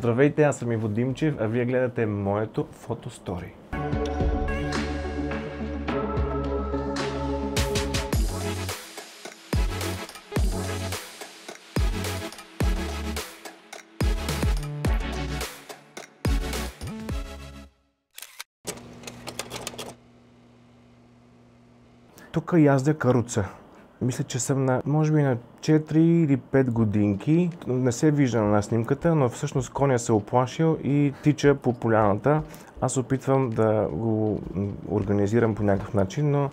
Здравейте, аз съм Иво Димчев, а вие гледате моето фотостори. Тук яздя каруца. Мисля, че съм на, може би на 4 или 5 годинки. Не се вижда на снимката, но всъщност коня се оплашил и тича по поляната. Аз опитвам да го организирам по някакъв начин, но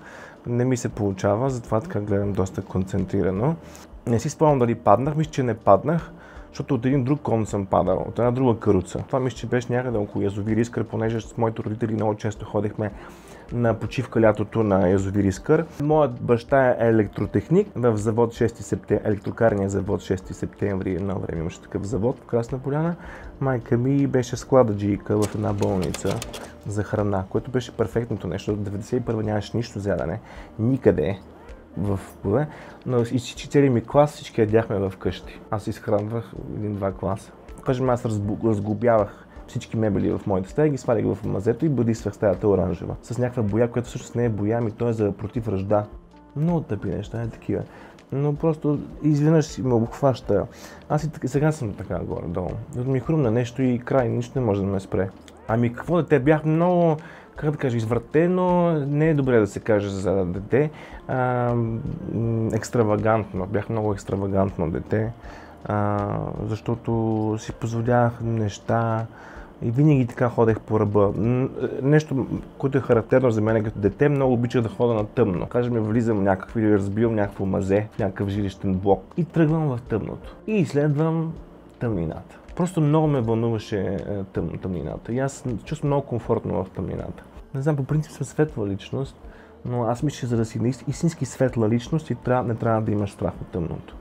не ми се получава, затова така гледам доста концентрирано. Не си спомням дали паднах, мисля, че не паднах, защото от един друг кон съм падал, от една друга каруца. Това мисля, че беше някъде около язовир Искър, понеже с моите родители много често ходихме на почивка лятото на Язовир Искър. Моят баща е електротехник в завод 6 септември, електрокарния завод 6 септември. Едно време имаше такъв завод в Красна поляна. Майка ми беше склададжийка в една болница за храна, което беше перфектното нещо. От 91 нямаше нищо за ядене. Никъде в поле, но и целият ми клас всички ядяхме в къщи. Аз изхранвах един-два класа. Кажем, аз разглобявах всички мебели в моята стая, ги свалях в мазето и бъдисвах стаята оранжева. С някаква боя, която всъщност не е боя, ми то е за против ръжда. Много тъпи неща, не такива. Но просто изведнъж си ме обхваща. Аз и сега съм така горе-долу. Докато ми хрумна нещо и край, нищо не може да ме спре. Ами какво дете, бях много, как да кажа, извратено, не е добре да се каже за дете, а, екстравагантно, бях много екстравагантно дете, а, защото си позволявах неща, и винаги така ходех по ръба. Нещо, което е характерно за мен като дете, много обичах да хода на тъмно. Кажем, влизам някакво или разбивам някакво мазе, някакъв жилищен блок и тръгвам в тъмното. И изследвам тъмнината. Просто много ме вълнуваше е, тъм, тъмнината. И аз чувствам много комфортно в тъмнината. Не знам, по принцип съм светла личност, но аз мисля, за да си истински светла личност, и не трябва да имаш страх от тъмното.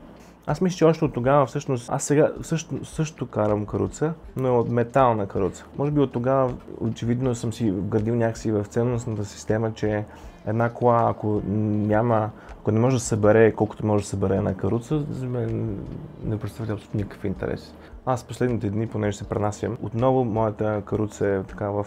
Аз мисля, че още от тогава всъщност, аз сега също, също карам каруца, но е от метална каруца. Може би от тогава очевидно съм си вградил някакси в ценностната система, че една кола, ако няма, ако не може да събере колкото може да събере една каруца, за мен не представя абсолютно никакъв интерес. Аз последните дни, понеже се пренасям, отново моята каруца е така в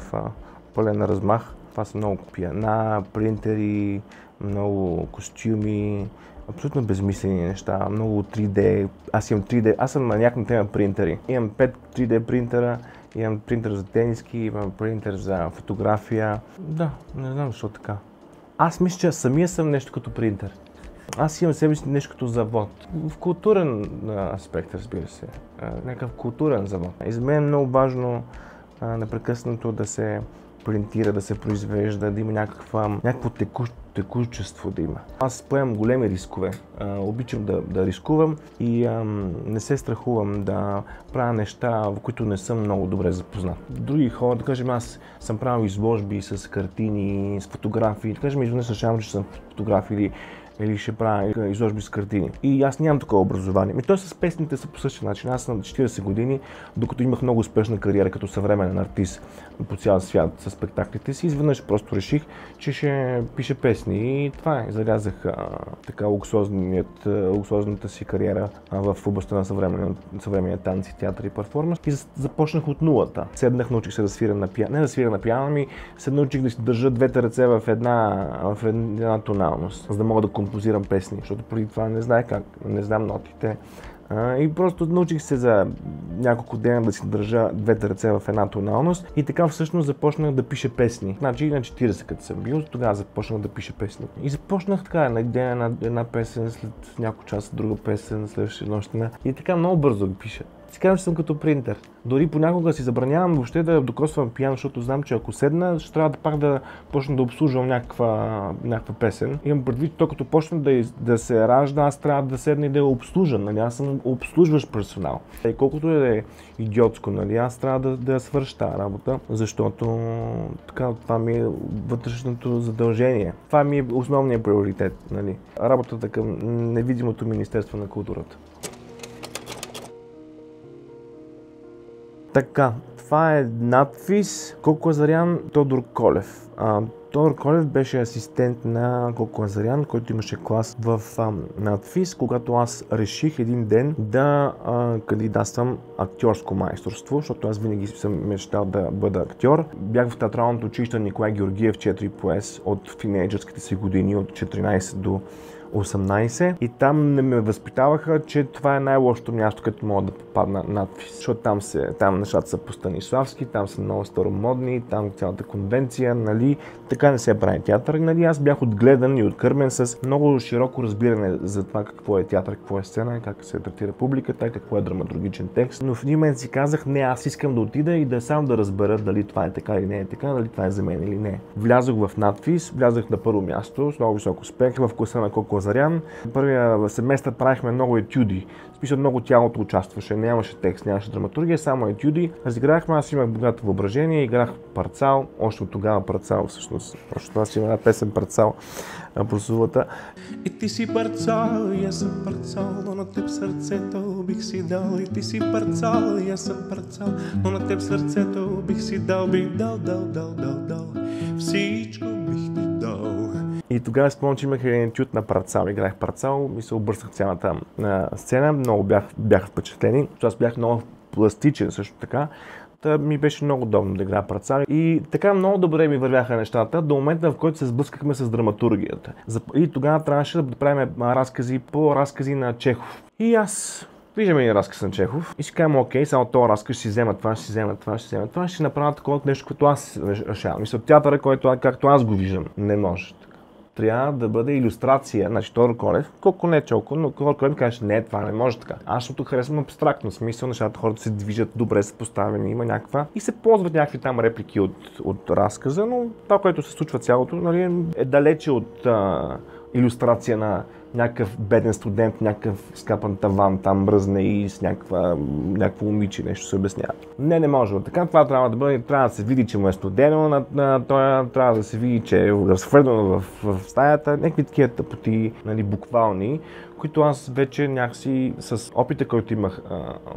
пълен размах. Това са много пиана, принтери, много костюми, абсолютно безмислени неща, много 3D. Аз имам 3D, аз съм на някаква тема принтери. Имам 5 3D принтера, имам принтер за тениски, имам принтер за фотография. Да, не знам защо така. Аз мисля, че самия съм нещо като принтер. Аз имам себе си нещо като завод. В културен аспект, разбира се. Някакъв културен завод. И за мен е много важно непрекъснато да се принтира, да се произвежда, да има някаква, някакво текущо текучество да има. Аз поемам големи рискове. А, обичам да, да рискувам и а, не се страхувам да правя неща, в които не съм много добре запознат. Други хора, да кажем, аз съм правил изложби с картини, с фотографии, да кажем, изведнъж решавам, че съм фотограф или или ще правя изложби с картини. И аз нямам такова образование. Ми той с песните са по същия начин. Аз съм 40 години, докато имах много успешна кариера като съвременен артист по цял свят с спектаклите си, изведнъж просто реших, че ще пише песни и това е. Зарязах а, така луксозната си кариера а, в областта на съвременния, съвременния танци, театър и перформанс и започнах от нулата. Седнах, научих се да свиря на пиано, не да свиря на пиано, ми се научих да си държа двете ръце в една, в една тоналност, за да мога да композирам песни, защото преди това не знае как, не знам нотите. А, и просто научих се за няколко дена да си държа двете ръце в една тоналност и така всъщност започнах да пиша песни. Значи на 40 като съм бил, тогава започнах да пиша песни. И започнах така, на ден една, една песен, след няколко часа друга песен, следващия нощ. И така много бързо ги пиша си казвам, че съм като принтер. Дори понякога си забранявам въобще да докосвам пиано, защото знам, че ако седна, ще трябва да пак да почна да обслужвам някаква, някаква песен. Имам предвид, то като почна да, да се ражда, аз трябва да седна и да я обслужа. Нали? Аз съм обслужващ персонал. И колкото е да е идиотско, нали? аз трябва да, да свърша тази работа, защото така, това ми е вътрешното задължение. Това ми е основният приоритет. Нали? Работата към невидимото Министерство на културата. Така, това е надпис Кокозарян Тодор Колев. А, Тодор Колев беше асистент на Коко Азарян, който имаше клас в надфис, когато аз реших един ден да а, кандидатствам актьорско майсторство, защото аз винаги съм мечтал да бъда актьор. Бях в театралното училище Николай Георгиев 4 по С от тинейджърските си години, от 14 до 18 и там не ме възпитаваха, че това е най-лошото място, където мога да попадна надпис. Защото там, се, там нещата са по Станиславски, там са много старомодни, там цялата конвенция, нали, така не се прави театър. Нали, аз бях отгледан и откърмен с много широко разбиране за това какво е театър, какво е сцена, как се третира публиката, какво е драматургичен текст. Но в един момент си казах, не, аз искам да отида и да сам да разбера дали това е така или не е така, дали това е за мен или не. Влязох в надпис, влязох на първо място с много висок успех в класа на Коко Лазарян. Първия семестър правихме много етюди. Смисъл много тялото участваше, нямаше текст, нямаше драматургия, само етюди. Разиграхме, аз имах богато въображение, играх парцал, още от тогава парцал всъщност. Още си има една песен парцал, прословата. И ти си парцал, и аз съм парцал, но на теб сърцето бих си дал. И ти си парцал, и аз съм парцал, но на теб сърцето бих си дал, бих дал, дал, дал, дал, дал. Всичко. И тогава спомням, че имах един тют на парцал. Играх парцал и се обърсах цялата а, сцена. Много бях, бях впечатлени. Аз бях много пластичен също така. Та ми беше много удобно да играя парцал. И така много добре ми вървяха нещата до момента, в който се сблъскахме с драматургията. И тогава трябваше да правим разкази по разкази на Чехов. И аз Виждам един разказ на Чехов и си казвам, окей, само този разказ ще си взема това, ще си взема това, ще си взема това, ще направя такова нещо, което аз решавам. Мисля, театъра, който, както аз го виждам, не може трябва да бъде иллюстрация. Значи Тодор Колев, колко не е чолко, но Тодор Колев каже, не, това не може така. Аз защото харесвам абстрактно смисъл, нещата хората се движат добре, са поставени, има някаква и се ползват някакви там реплики от, от разказа, но това, което се случва цялото, нали, е далече от а, иллюстрация на някакъв беден студент, някакъв скапан таван там мръзне и с някаква, някакво момиче нещо се обяснява. Не, не може. Така това трябва да бъде, трябва да се види, че му е студено, на, на, той трябва да се види, че е разхвърляно в, в стаята, някакви такива тъпоти, нали, буквални, които аз вече някакси с опита, който имах а,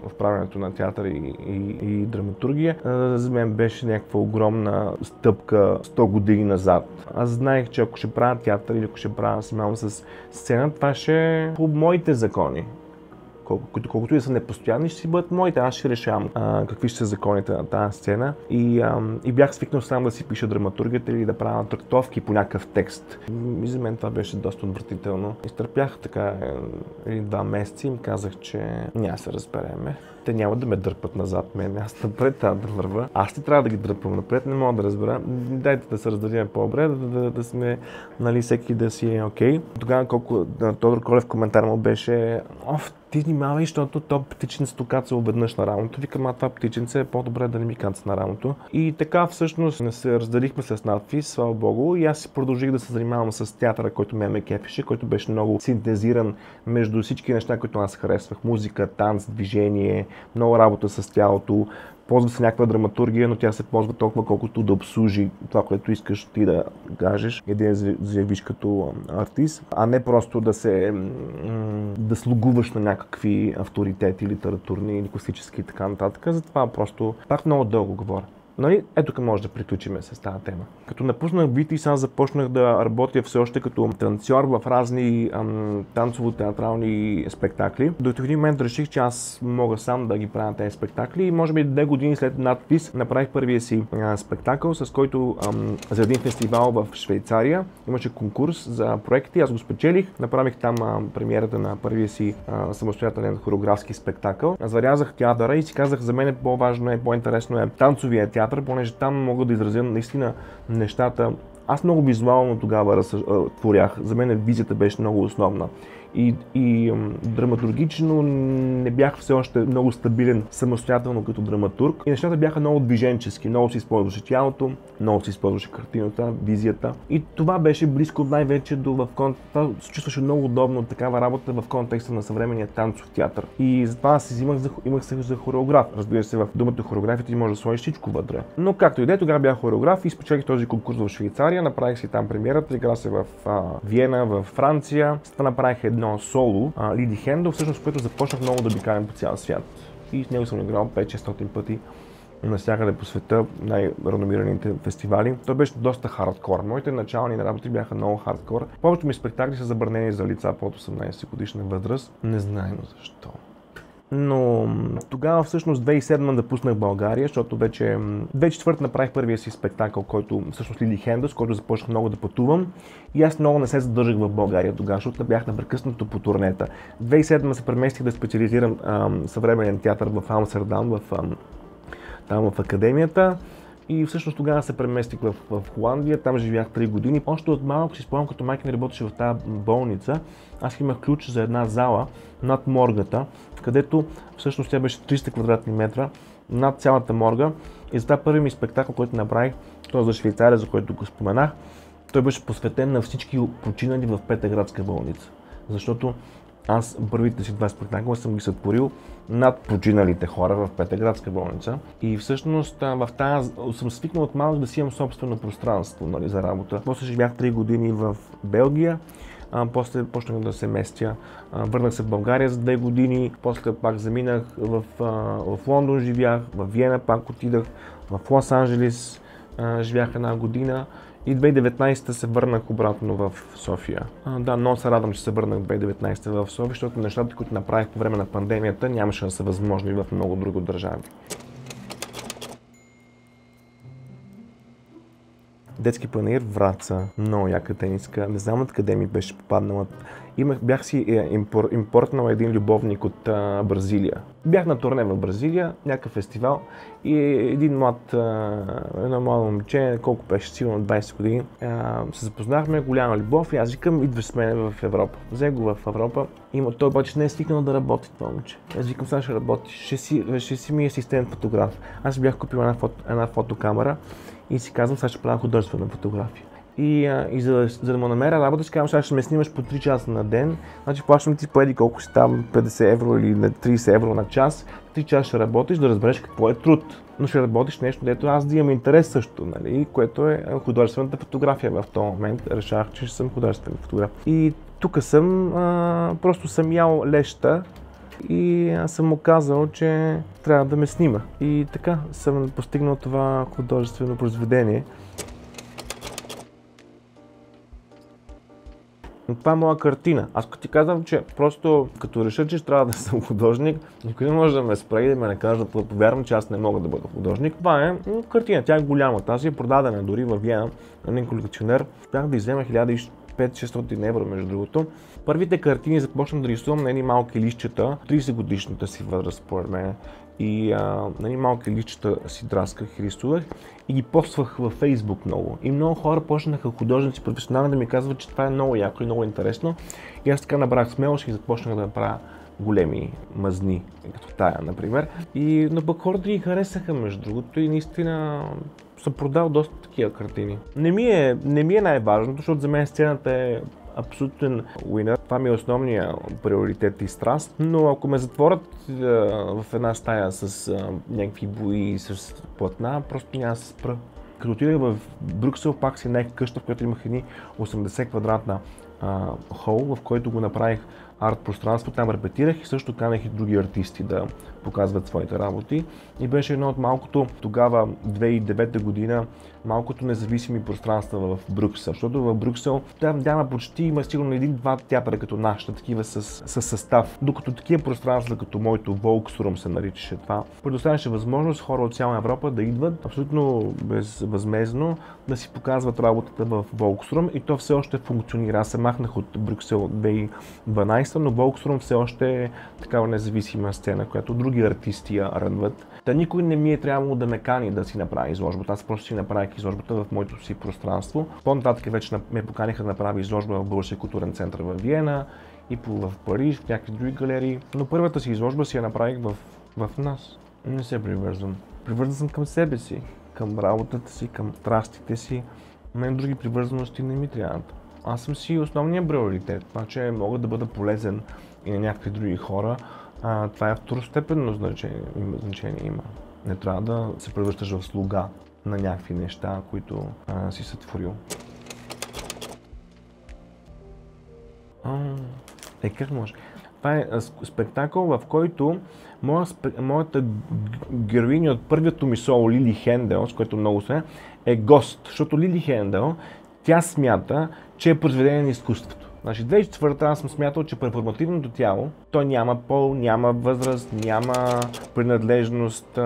в правенето на театър и, и, и драматургия, а, за мен беше някаква огромна стъпка 100 години назад. Аз знаех, че ако ще правя театър или ако ще правя снимам с сцена, това ще е по моите закони колко, които колкото и са непостоянни, ще си бъдат моите. Аз ще решавам а, какви ще са законите на тази сцена. И, а, и бях свикнал сам да си пиша драматургията или да правя трактовки по някакъв текст. И за мен това беше доста отвратително. Изтърпях така един-два месеца и им казах, че няма се разбереме те няма да ме дърпат назад мен, аз напред трябва да върва. Аз ще трябва да ги дръпвам напред, не мога да разбера. Дайте да се раздадим по-добре, да, да, да, сме, нали, всеки да си е окей. Okay. Тогава колко Тодор Колев коментар му беше, оф, ти внимавай, защото то птиченцето каца обеднъж на рамото. Викам, а това птиченце е по-добре да не ми каца на рамото. И така всъщност не се разделихме с надпис, слава богу, и аз си продължих да се занимавам с театъра, който ме ме кефише, който беше много синтезиран между всички неща, които аз харесвах. Музика, танц, движение, много работа с тялото, ползва се някаква драматургия, но тя се ползва толкова колкото да обслужи това, което искаш ти да кажеш и да заявиш като артист, а не просто да се да слугуваш на някакви авторитети, литературни или класически и така нататък. Затова просто пак много дълго говоря. Нали, ето тук може да приключиме с тази тема. Като напуснах Витис, аз започнах да работя все още като танцор в разни танцово-театрални спектакли. До един момент реших, че аз мога сам да ги правя тези спектакли и може би две години след надпис направих първия си а, спектакъл, с който ам, за един фестивал в Швейцария имаше конкурс за проекти, аз го спечелих, направих там а, премиерата на първия си а, самостоятелен хореографски спектакъл. Зарязах театъра и си казах, за мен е по-важно е, по-интересно е танцовия театър театър, понеже там мога да изразя наистина нещата. Аз много визуално тогава разтворях. За мен визията беше много основна и, и драматургично не бях все още много стабилен самостоятелно като драматург. И нещата бяха много движенчески, много се използваше тялото, много се използваше картината, визията. И това беше близко най-вече до в контекста. Това се чувстваше много удобно такава работа в контекста на съвременния танцов театър. И затова аз взимах за, имах се за хореограф. Разбира се, в думата хореография ти може да сложиш всичко вътре. Но както и да е, тогава бях хореограф и спечелих този конкурс в Швейцария, направих си там премиерата, игра се в а, Виена, в Франция. Това направих едно едно соло, Лиди Хендъл, всъщност, което започнах много да обикалям по цял свят. И с него съм играл 5-600 пъти. навсякъде по света, най-реномираните фестивали. Той беше доста хардкор. Моите начални работи бяха много хардкор. Повечето ми спектакли са забранени за лица под 18 годишна възраст. Не знаем защо. Но тогава всъщност 2007 напуснах България, защото вече 2004 направих първия си спектакъл, който всъщност Лили Хендъс, който започнах много да пътувам. И аз много не се задържах в България тогава, защото бях напрекъснато по турнета. 2007 се преместих да специализирам ам, съвременен театър в Амстердам, в, ам, там в академията. И всъщност тогава се преместих в, в Холандия, там живях 3 години. Още от малко си спомням, като майка ми работеше в тази болница, аз имах ключ за една зала над моргата, където всъщност тя беше 300 квадратни метра над цялата морга. И за това първи ми спектакъл, който направих, той за Швейцария, за който го споменах, той беше посветен на всички починали в Петъградска болница. Защото аз първите си два спектакъла съм ги сътворил над починалите хора в Петъградска болница. И всъщност в тази съм свикнал от малък да си имам собствено пространство нали, за работа. После живях 3 години в Белгия, а, после почнах да се местя. А, върнах се в България за две години, после пак заминах в, а, в Лондон живях, в Виена пак отидах, в Лос-Анджелес живях една година и 2019 се върнах обратно в София. А, да, много се радвам, че се върнах 2019 в София, защото нещата, които направих по време на пандемията, нямаше да са възможни в много други държави. Детски панир Враца, много яка тениска. Не знам откъде ми беше попаднала. Имах, бях си е, импор, импортнал един любовник от а, Бразилия. Бях на турне в Бразилия, някакъв фестивал и един млад, а, едно младо момче, колко беше, сигурно 20 години, а, се запознахме, голяма любов и аз викам, идваш с мен в Европа. Взех го в Европа. Има, той обаче не е свикнал да работи това момче. Аз викам, сега ще работиш, ще си, ще си ми асистент фотограф. Аз бях купил една, фото, една фотокамера и си казвам, сега ще правя художествена фотография. И, и за, за да му намеря работа, си казвам, сега ще ме снимаш по 3 часа на ден, значи плащам ти поеди колко си там, 50 евро или 30 евро на час, 3 часа ще работиш да разбереш какво е труд. Но ще работиш нещо, дето аз да имам интерес също, нали? което е художествената фотография в този момент. Решах, че ще съм художествен фотограф. И тук съм, а, просто съм ял леща, и аз съм му казал, че трябва да ме снима. И така съм постигнал това художествено произведение. Това е моя картина. Аз като ти казвам, че просто като реша, че трябва да съм художник, никой не може да ме спре и да ме накаже да повярвам, че аз не мога да бъда художник. Това е картина. Тя е голяма. Тази е продадена дори във Виена на един колекционер. Бях да иззема 1500-600 евро, между другото. Първите картини започнах да рисувам на едни малки лищчета, 30 годишната си възраст, според мен. И а, на едни малки лищчета си драсках и рисувах и ги поствах във Фейсбук много. И много хора почнаха художници професионални да ми казват, че това е много яко и много интересно. И аз така набрах смелост и започнах да правя големи мазни, като тая, например. И, но пък хората ги харесаха, между другото, и наистина съм продал доста такива картини. Не ми е, не ми е най-важното, защото за мен сцената е абсолютен уинър. Това ми е основния приоритет и страст. Но ако ме затворят а, в една стая с а, някакви бои с платна, просто няма да се спра. Като отидах в Брюксел, пак си най къща, в която имах едни 80 квадратна хол, в който го направих арт пространство. Там репетирах и също канех и други артисти да показват своите работи. И беше едно от малкото тогава, 2009 година, малкото независими пространства в Брюксел. Защото в Брюксел там няма почти, има сигурно един-два театъра като нашата, такива с, с състав. Докато такива пространства, като моето Волксрум се наричаше това, предоставяше възможност хора от цяла Европа да идват абсолютно безвъзмезно да си показват работата в Волксрум и то все още функционира. Аз се махнах от Брюксел 2012, но Волксрум все още е такава независима сцена, която други артисти я рънват. Та никой не ми е трябвало да ме кани да си направя изложбата. Аз просто си направих изложбата в моето си пространство. По-нататък вече ме поканиха да направя изложба в Българския културен център в Виена и в Париж, в някакви други галерии. Но първата си изложба си я направих в, в нас. Не се привързвам. Привързвам съм към себе си, към работата си, към страстите си. Мен други привързаности не ми трябват. Аз съм си основния приоритет. Това, че мога да бъда полезен и на някакви други хора, а, това е второстепенно значение, има, значение има. Не трябва да се превръщаш в слуга на някакви неща, които а, си сътворил. е, как може? Това е спектакъл, в който моя, моята героиня от първият ми соло, Лили Хендел, с което много се, е гост, защото Лили Хендел, тя смята, че е произведение на изкуството. Значи 2004 аз съм смятал, че перформативното тяло, то няма пол, няма възраст, няма принадлежност,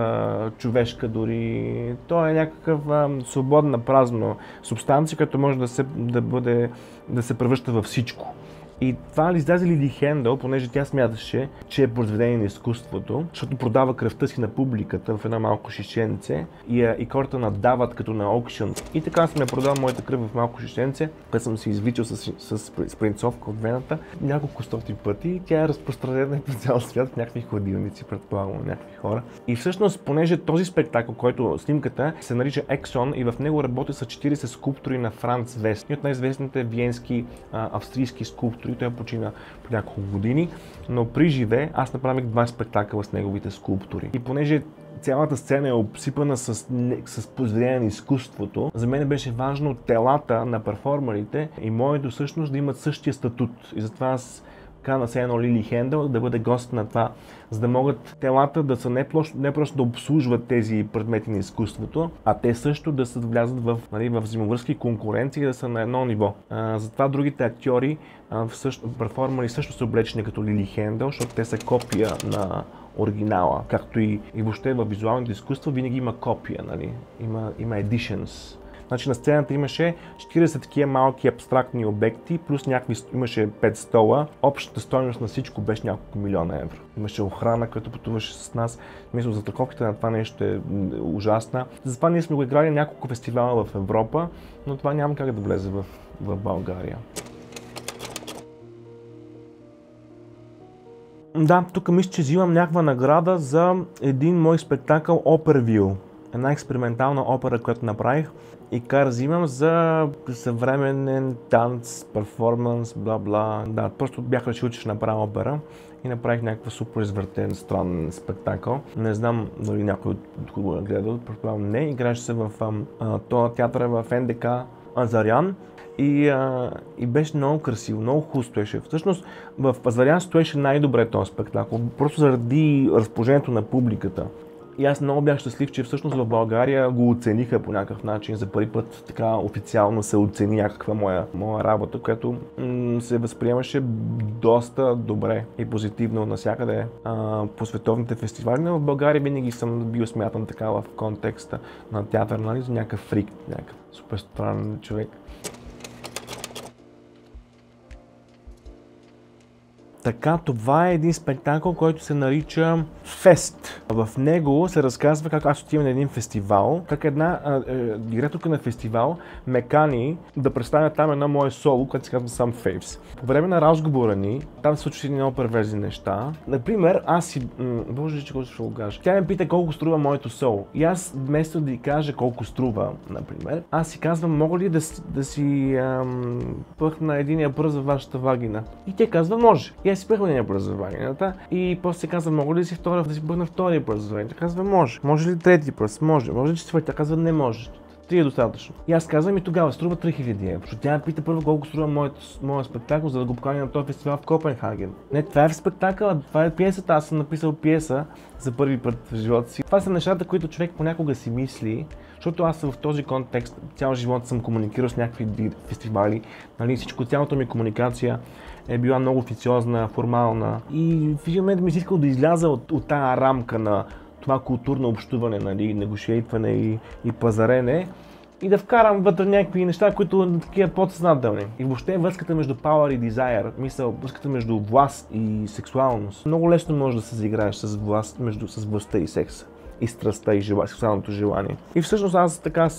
човешка дори. То е някакъв свободна, празна субстанция, която може да се, да бъде, да се превръща във всичко. И това ли излезе Лиди Хендъл, понеже тя смяташе, че е произведение на изкуството, защото продава кръвта си на публиката в едно малко шишенце и, и хората надават като на аукшен. И така съм я продал моята кръв в малко шишенце, което съм си извичал с, с, с спринцовка от вената няколко стоти пъти и тя е разпространена по цял свят в някакви хладилници, предполагам, някакви хора. И всъщност, понеже този спектакъл, който снимката се нарича Ексон и в него работи с 40 скулптури на Франц Вест, от най-известните виенски а, австрийски скулптури скулптори. Той почина по няколко години, но при живе аз направих два спектакъла с неговите скулптури. И понеже цялата сцена е обсипана с, с произведение на изкуството, за мен беше важно телата на перформерите и моето всъщност да имат същия статут. И затова аз на се едно Лили Хендъл да бъде гост на това, за да могат телата да са не, просто, не просто да обслужват тези предмети на изкуството, а те също да се влязат в, нали, в взаимовръзки конкуренции да са на едно ниво. А, затова другите актьори, а, също, също са облечени като Лили Хендъл, защото те са копия на оригинала, както и, и въобще в визуалното изкуство винаги има копия, нали? има, има editions. Значи на сцената имаше 40 такива малки абстрактни обекти, плюс някакви, имаше 5 стола. Общата стоеност на всичко беше няколко милиона евро. Имаше охрана, която пътуваше с нас. Мисля, за таковките на това нещо е ужасна. Затова ние сме го играли няколко фестивала в Европа, но това няма как да влезе в, в България. Да, тук мисля, че взимам някаква награда за един мой спектакъл Опервил. Една експериментална опера, която направих и кар взимам за съвременен танц, перформанс, бла-бла. Да, просто бях решил, че ще направя опера и направих някакъв супер извъртен, странен спектакъл. Не знам дали някой от го е гледал, предполагам не. Играеше се в този театър е в НДК Азарян. И, а, и беше много красиво, много хубаво стоеше. Всъщност в Азарян стоеше най-добре този спектакъл, просто заради разположението на публиката. И аз много бях щастлив, че всъщност в България го оцениха по някакъв начин. За първи път така официално се оцени някаква моя, моя работа, която м- се възприемаше доста добре и позитивно навсякъде а, по световните фестивали. Но в България винаги съм бил смятан така в контекста на театър, нали, за някакъв фрик, някакъв супер странен човек. Така, това е един спектакъл, който се нарича Фест. В него се разказва как аз отивам на един фестивал, как една е, директорка на фестивал ме кани да представя там едно мое соло, което се казва Some Faves. По време на разговора ни, там се случват едни много перверзни неща. Например, аз си... Боже, че ще го кажа. Тя ме пита колко струва моето соло. И аз, вместо да й кажа колко струва, например, аз си казвам, мога ли да, да си ам, пъхна единия пръст във вашата вагина? И тя казва, може. И си пръст във вагината. И после казва, мога ли си втора, да си пъхна втория във Тя казва, може. Може ли трети пръст? Може. Може ли четвърти? Тя казва, не може. Три е достатъчно. И аз казвам и тогава струва 3000 евро. Защото тя ме пита първо колко струва моят, моят спектакъл, за да го поканя на този фестивал в Копенхаген. Не, това е спектакъл, това е пиесата. Аз съм написал пиеса за първи път в живота си. Това са нещата, които човек понякога си мисли, защото аз в този контекст цял живот съм комуникирал с някакви фестивали. Нали, всичко, цялата ми комуникация е била много официозна, формална. И в един момент ми се искал да изляза от, от тази рамка на това културно общуване, нали, негошейтване и, и пазарене и да вкарам вътре някакви неща, които са такива подсъзнателни. И въобще връзката между power и desire, мисъл, връзката между власт и сексуалност, много лесно може да се заиграеш с власт, между, с властта и секса и страстта и жела, сексуалното желание. И всъщност аз така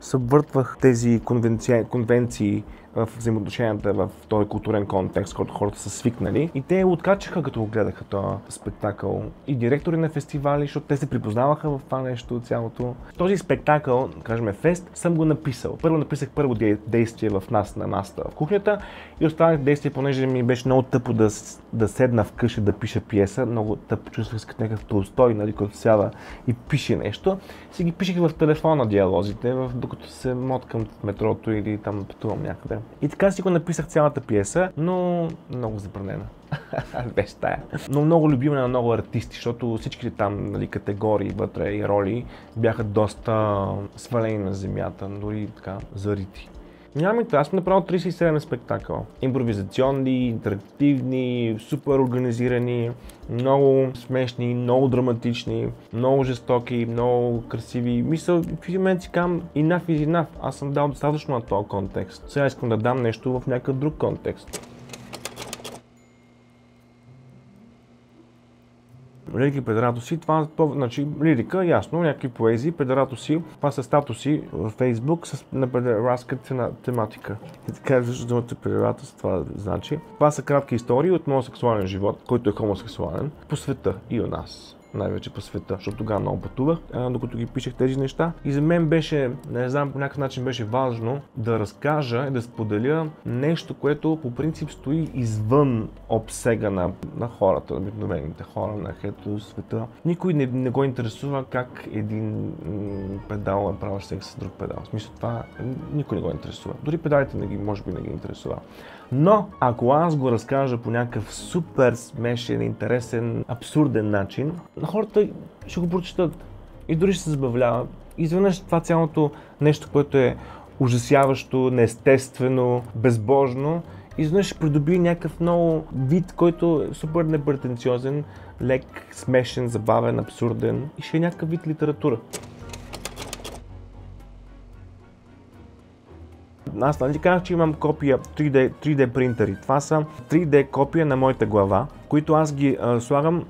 съвъртвах тези конвенции, конвенции в взаимоотношенията в този културен контекст, който хората са свикнали. И те откачаха, като го гледаха този спектакъл. И директори на фестивали, защото те се припознаваха в това нещо цялото. Този спектакъл, кажем фест, съм го написал. Първо написах първо действие в нас на масата в кухнята и останах действия, понеже ми беше много тъпо да, да седна вкъщи да пиша пиеса. Много тъпо чувствах като някакъв толстой, нали, който сяда и пише нещо. Си ги пишех в телефона диалозите, в, докато се моткам в метрото или там пътувам някъде. И така си го написах цялата пиеса, но много забранена. Без тая. Но много любима на много артисти, защото всичките там нали, категории вътре и роли бяха доста свалени на земята, дори така зарити. Нямам аз съм направил 37 спектакъл. Импровизационни, интерактивни, супер организирани, много смешни, много драматични, много жестоки, много красиви. Мисля, в един момент си казвам, enough is enough. Аз съм дал достатъчно на този контекст. Сега искам да дам нещо в някакъв друг контекст. Лирики, педератоси, това, това значи лирика, ясно, някакви поезии, педератоси, това са статуси в Фейсбук с на педератска тематика. И така защо думата педератос, това значи. Това са кратки истории от моят сексуален живот, който е хомосексуален, по света и у нас най-вече по света, защото тогава много пътувах, докато ги пишех тези неща. И за мен беше, не знам, по някакъв начин беше важно да разкажа и да споделя нещо, което по принцип стои извън обсега на, на хората, на обикновените хора, на хето света. Никой не, не го интересува как един педал е правил секс с друг педал. В смисъл това никой не го интересува. Дори педалите не ги, може би не ги интересува. Но, ако аз го разкажа по някакъв супер смешен, интересен, абсурден начин, хората ще го прочитат и дори ще се забавляват. Изведнъж това цялото нещо, което е ужасяващо, неестествено, безбожно, изведнъж ще придобие някакъв много вид, който е супер непретенциозен, лек, смешен, забавен, абсурден и ще е някакъв вид литература. Аз нали казах, че имам копия 3D, 3D принтери. Това са 3D копия на моята глава, които аз ги а, слагам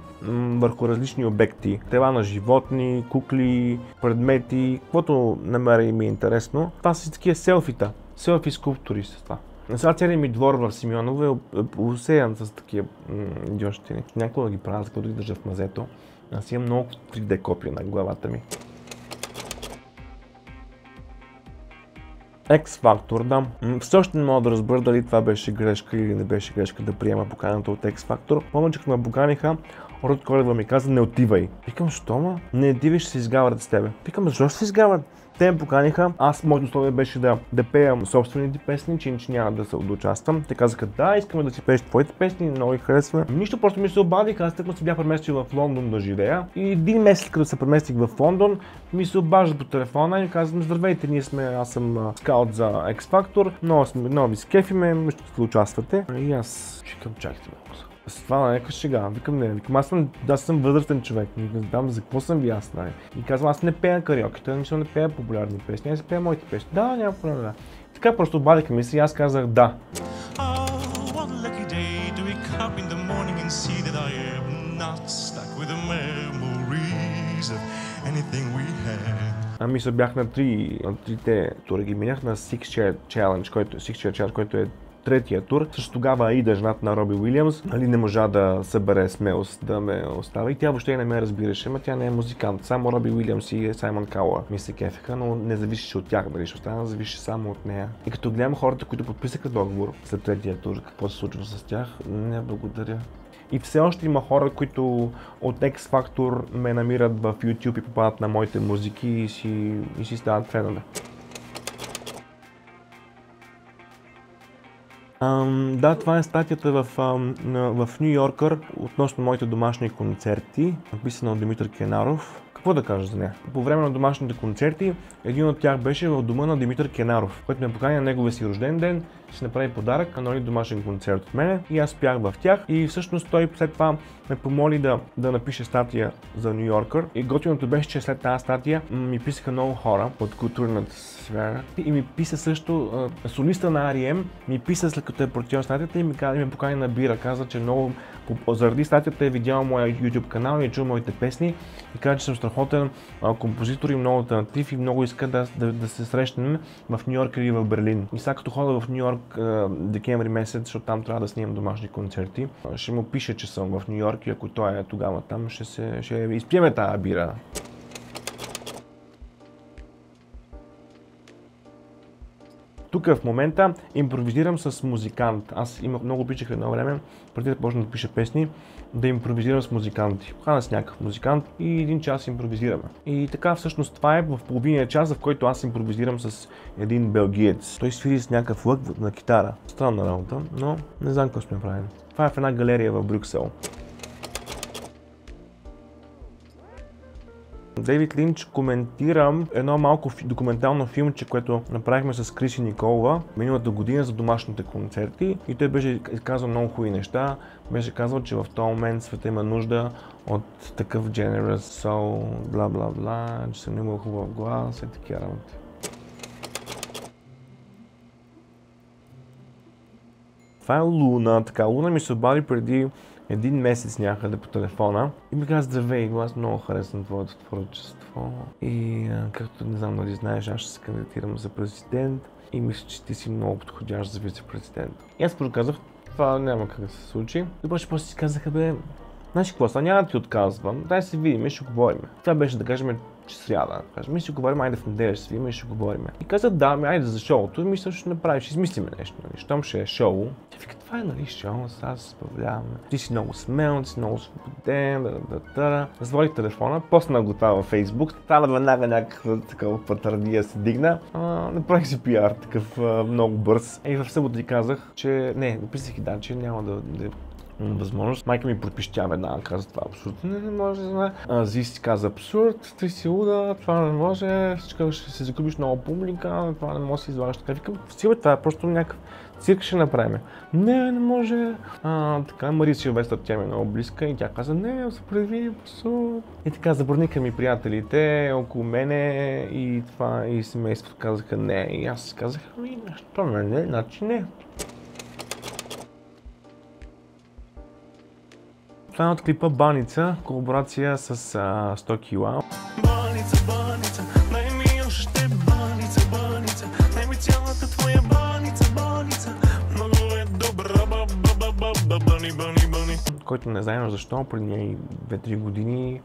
върху различни обекти. Тела на животни, кукли, предмети, каквото намеря и ми е интересно. Това са такива селфита, селфи скулптури с това. Сега целият ми двор в Симеоново е усеян с такива идиощини. Някога ги правя, за да ги държа в мазето. Аз имам много 3D копия на главата ми. X-Factor, да. Все още не мога да разбера дали това беше грешка или не беше грешка да приема поканата от X-Factor. Помня, че ме поканиха, Род Колева ми каза, не отивай. Викам, що ма? Не отивай, ще се изгават с тебе. Викам, защо ще се изгават? Те ме поканиха. Аз, моето условие беше да, да пея собствените песни, че иначе няма да, се, участвам. Те казаха, да, искаме да си пееш твоите песни, много ги харесва. Нищо, просто ми се обадиха, аз тъкмо се бях преместил в Лондон да живея. И един месец, като се преместих в Лондон, ми се обажда по телефона и казвам, здравейте, ние сме, аз съм скаут за X Factor, много, сме, много ви скефиме, ще участвате. И аз чекам, чакайте малко. С това някаква шега. Викам, не, викам, аз съм, аз съм възрастен човек. Не знам за какво съм ви аз, нали. И казвам, аз не пея кариоки, той мисля, не пея популярни песни, аз пея моите песни. Да, няма проблем, да. Така просто обадиха ми се и аз казах да. Ами се бях на три, на трите тура ги минах на Six Chair Challenge, който, Six Chair Challenge, който е третия тур. Също тогава Аида, жената на Роби Уилямс, нали, не можа да събере смелост да ме остави. И тя въобще не ме разбираше, но тя не е музикант. Само Роби Уилямс и Саймон Кауър ми се кефеха, но не зависеше от тях дали ще остана, зависи само от нея. И като гледам хората, които подписаха договор след третия тур, какво се случва с тях, не благодаря. И все още има хора, които от X Factor ме намират в YouTube и попадат на моите музики и си, и си стават фенове. Да, това е статията в, в Нью Йоркър относно моите домашни концерти, написана от Димитър Кенаров. Какво да кажа за нея? По време на домашните концерти, един от тях беше в дома на Димитър Кенаров, който ме покани на неговия си рожден ден, ще направи подарък на домашен концерт от мене. И аз пях в тях. И всъщност той след това ме помоли да, да напише статия за Нью Йоркър. И готиното беше, че след тази статия ми писаха много хора от културната сфера. И ми писа също а, солиста на R.E.M. ми писа след като е прочел статията и ми, каза, и ме покани на бира, каза, че много заради статията е видял моя YouTube канал и е чул моите песни. И каза, че съм страхотен а, композитор и много альтернатив и много иска да, да, да се срещнем в Нью Йорк или в Берлин. И сега като хода в Нью Йорк декември месец, защото там трябва да снимам домашни концерти, ще му пише, че съм в Нью Йорк и ако той е тогава там, ще, се, ще изпиеме тази бира. Тук в момента импровизирам с музикант. Аз имах много обичах едно време, преди да почна да пиша песни, да импровизирам с музиканти. Хана с някакъв музикант и един час импровизираме. И така всъщност това е в половиния час, в който аз импровизирам с един белгиец. Той свири с някакъв лък на китара. Странна работа, но не знам какво сме правили. Това е в една галерия в Брюксел. Дейвид Линч коментирам едно малко документално филмче, което направихме с Криси Николова миналата година за домашните концерти и той беше казал много хубави неща. Беше казал, че в този момент света има нужда от такъв generous soul, бла бла бла, че съм имал хубав глас и такива работи. Това е Луна. Така, Луна ми се обади преди един месец някъде по телефона и ми каза, здравей, аз много харесвам твоето творчество и както не знам дали знаеш, аз ще се кандидатирам за президент и мисля, че ти си много подходящ за вице-президент. И аз първо казах, това няма как да се случи. И после си казаха, бе, знаеш какво, сега няма да ти отказвам, дай се видим ще говорим. Това беше да кажем че сряда. Кажем, ми ще говорим, айде в неделя ще се видим и ще говорим. И каза, да, ми, айде за шоуто, ми също ще направиш, ще измислиме нещо, нали, щом ще е шоу. Тя вика, това е нали шоу, сега се забавляваме. Ти си много смел, ти си много свободен, да, да, да. Развалих телефона, постна го това във Фейсбук, стана веднага някаква такава патърдия се дигна. А, направих си пиар, такъв а, много бърз. И в събота ти казах, че не, написах и да, че няма да, да възможност. Майка ми пропищя веднага, каза това е абсурд. Не, не може да знае. Зис каза абсурд, ти си луда, това не може, всичко ще се загубиш много публика, това не може да се излагаш така. Викам, сила, това е просто някакъв цирк ще направим. Не, не може. А, така, Мария Силвестър, тя ми е много близка и тя каза, не, се предвиди абсурд. И така, забраниха ми приятелите около мене и това и семейството казаха не. И аз казах, ами, защо не, не, значи не. Това е от клипа Баница, колаборация с а, 100 кила. Баница, баница, дай ми още баница, баница, дай ми цялата твоя баница, баница, много е добра, ба, ба, ба, ба, бани, бани, бани. Който не знае защо, преди 2-3 години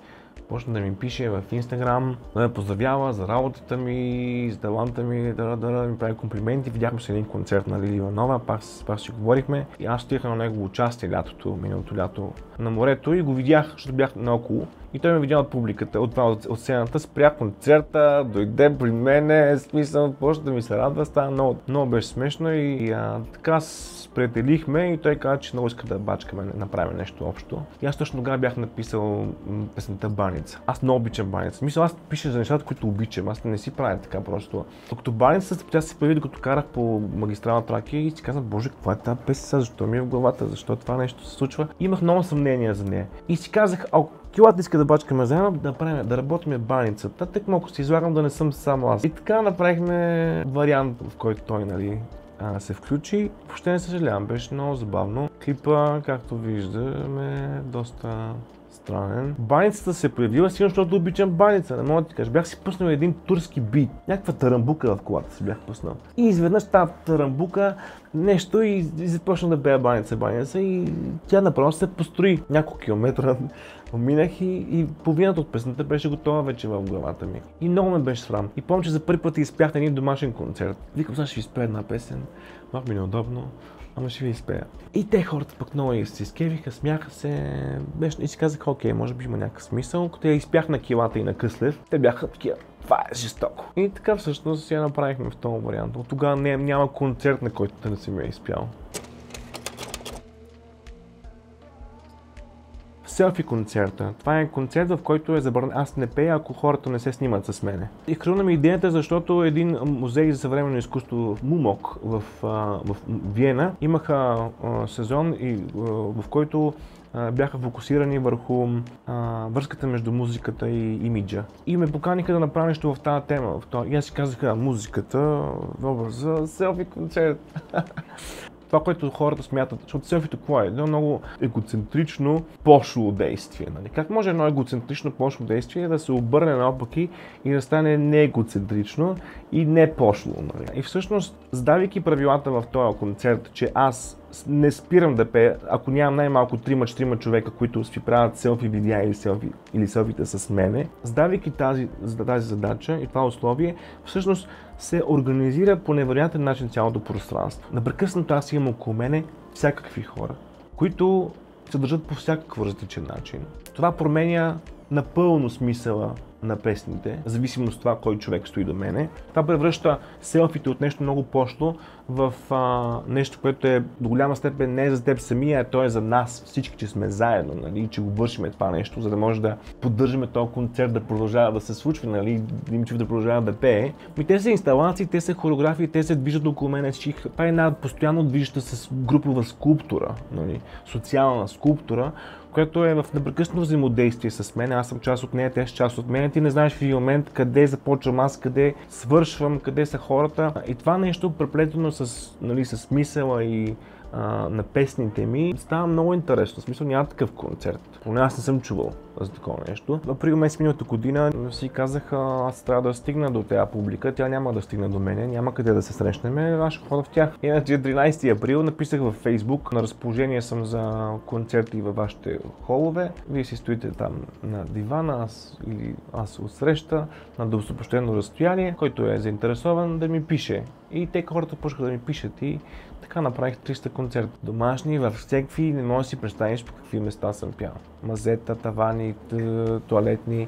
почна да ми пише в Инстаграм, да ме поздравява за работата ми, за таланта ми, да, да, да ми прави комплименти. Видяхме се един концерт на Лили Иванова, пак, пак си говорихме и аз стоях на негово участие лятото, миналото лято на морето и го видях, защото бях наоколо. И той ме видя от публиката, от от, от сцената, спря концерта, дойде при мене, смисъл, почна да ми се радва, стана много, много беше смешно и а, така сприятелихме и той каза, че много иска да бачкаме, направим нещо общо. И аз точно тогава бях написал песента Баница. Аз много обичам Баница. Мисля, аз пиша за нещата, които обичам. Аз не си правя така просто. Докато Баница, тя се появи, докато карах по магистрала Тракия и си казах, боже, каква е тази песен, защо ми е в главата, защо това нещо се случва. И имах много съмнения за нея. И си казах, ако Килата иска да бачкаме заедно, да, правим, да работим баницата, тък малко се излагам да не съм само аз. И така направихме вариант, в който той нали, се включи. Въобще не съжалявам, беше много забавно. Клипа, както виждаме, доста странен. Баницата се появила, сигурно, защото обичам баница, не мога да ти кажа. Бях си пуснал един турски бит, някаква тарамбука в колата си бях пуснал. И изведнъж тази тарамбука нещо и, и започна да бея баница, баница и тя направо се построи няколко километра. Минах и, и половината от песната беше готова вече в главата ми. И много ме беше срам. И помня, че за първи път изпях на един домашен концерт. Викам, сега ще изпея една песен. Малко ми е неудобно ама ще ви изпея. И те хората пък много се изкевиха, смяха се беше, и си казаха, окей, може би има някакъв смисъл. Като я изпях на килата и на Къслев, те бяха такива, това е жестоко. И така всъщност я направихме в този вариант. От тогава няма концерт, на който да не съм я изпял. Селфи концерта. Това е концерт, в който е забранено. Аз не пея, ако хората не се снимат с мене. И хрумна ми идеята, защото един музей за съвременно изкуство Мумок в, в Виена имаха сезон, в който бяха фокусирани върху а, връзката между музиката и имиджа. И ме поканиха да направя нещо в тази тема. В това. И аз си казах, музиката, добър за селфи концерт. това, което хората смятат, защото селфито какво е? Едно много егоцентрично пошло действие. Нали? Как може едно егоцентрично пошло действие да се обърне наопаки и да стане не егоцентрично и не пошло? Нали? И всъщност, сдавайки правилата в този концерт, че аз не спирам да пея, ако нямам най-малко 3-4 човека, които си правят селфи видеа или, селфи, или селфите с мене, задавайки тази, тази задача и това условие, всъщност се организира по невероятен начин цялото пространство. Напрекъснато аз имам около мене всякакви хора, които се държат по всякакъв различен начин. Това променя напълно смисъла на песните, в зависимост от това кой човек стои до мене. Това превръща селфите от нещо много пошло в а, нещо, което е до голяма степен не за теб самия, а то е за нас, всички, че сме заедно, нали, че го вършиме това нещо, за да може да поддържаме този концерт да продължава да се случва, нали, Димчев да продължава да пее. И те са инсталации, те са хореографии, те се движат около мен всички. Това е една постоянно движеща с групова скулптура, нали, социална скулптура, която е в непрекъснато взаимодействие с мен. Аз съм част от нея, те са част от мен. Ти не знаеш в един момент къде започвам аз, къде свършвам, къде са хората. И това нещо, преплетено с, нали, с мисъла и на песните ми, става много интересно. В смисъл няма такъв концерт. Поне аз не съм чувал за такова нещо. Април месец миналата година си казах, аз трябва да стигна до тази публика, тя няма да стигне до мене, няма къде да се срещнем, аз ще хода в тях. Иначе 13 април написах във Facebook, на разположение съм за концерти във вашите холове. Вие си стоите там на дивана, аз или аз отсреща на достопочтено разстояние, който е заинтересован да ми пише. И те хората почнаха да ми пишат и така направих 300 концерта. Домашни, във всеки, не можеш да си представиш по какви места съм пял. Мазета, тавани, туалетни,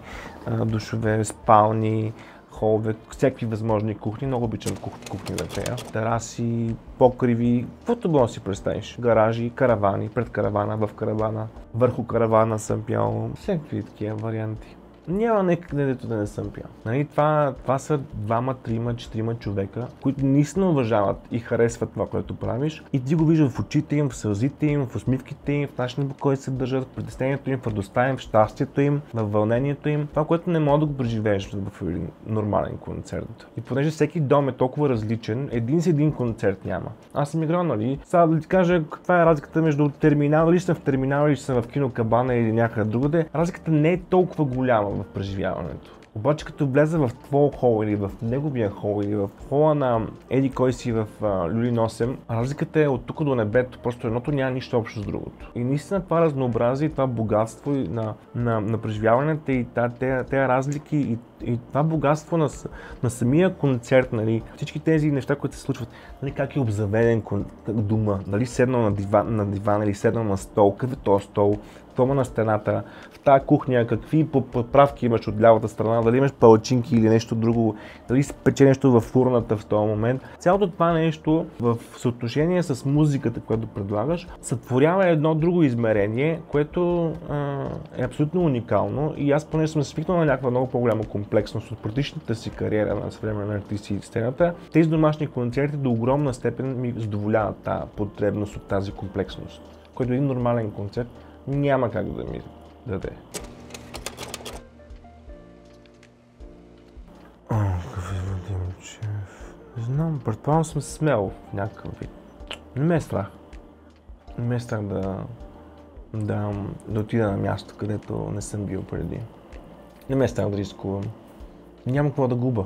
душове, спални, холове, всякакви възможни кухни. Много обичам кух, кухни да пея. Тераси, покриви, каквото било си представиш. Гаражи, каравани, пред каравана, в каравана, върху каравана съм пял. Всякакви такива варианти няма някъде, където да не съм пиян. Нали, това, това са двама, трима, четирима човека, които наистина уважават и харесват това, което правиш. И ти го виждаш в очите им, в сълзите им, в усмивките им, в начина по който се държат, в притеснението им, в радостта им, в щастието им, в вълнението им. Това, което не мога да го преживееш в един нормален концерт. И понеже всеки дом е толкова различен, един с един концерт няма. Аз съм играл, нали? Сега да ти кажа каква е разликата между терминал, или съм в терминал, или съм в кино Кабана или някъде другаде. Разликата не е толкова голяма в преживяването. Обаче като влезе в твоя хол или в неговия хол или в хола на Еди кой си в Люлин 8, разликата е от тук до небето, просто едното няма нищо общо с другото. И наистина това разнообразие, това богатство на, на, на преживяването и тези разлики и, и това богатство на, на самия концерт, нали, всички тези неща, които се случват, нали, как е обзаведен кон, дума, нали, седнал на диван, на диван или седнал на стол, какъв е този стол, тома на стената, в тази кухня, какви поправки имаш от лявата страна, дали имаш палачинки или нещо друго, дали си пече нещо в фурната в този момент. Цялото това нещо в съотношение с музиката, която предлагаш, сътворява едно друго измерение, което а, е абсолютно уникално и аз поне съм свикнал на някаква много по-голяма комплексност от предишната си кариера на съвременна артисти и сцената. Тези домашни концерти до огромна степен ми задоволяват тази потребност от тази комплексност, който един нормален концерт няма как да ми даде. О, какъв? Не знам, предполагам съм се смял в някакъв вид. Не ме е страх. Не ме е страх да, да, да отида на място, където не съм бил преди. Не ме е страх да рискувам. Няма какво да губа.